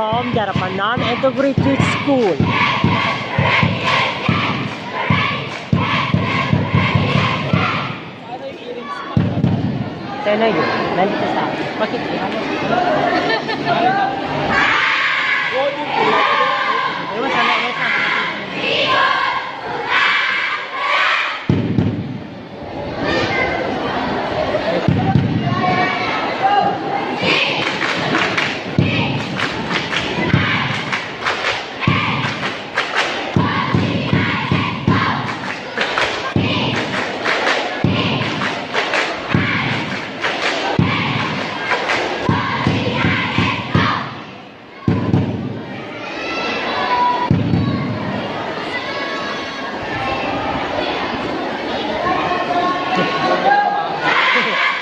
from Darapanan Integrated School. Sino yun? Nandito sa akin. Bakit? Bakit?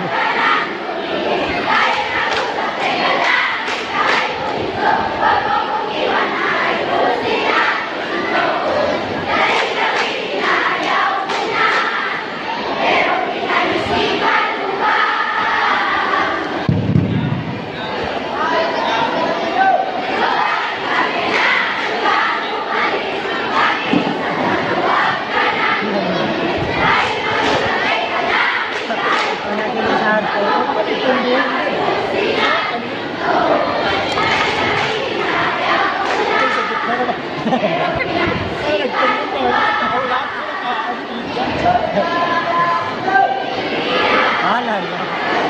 down. हाँ, हाँ,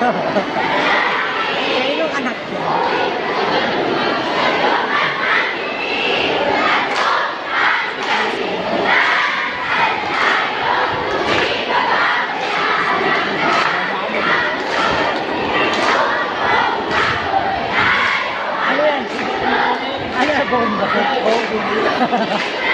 हाँ। ハハハハ!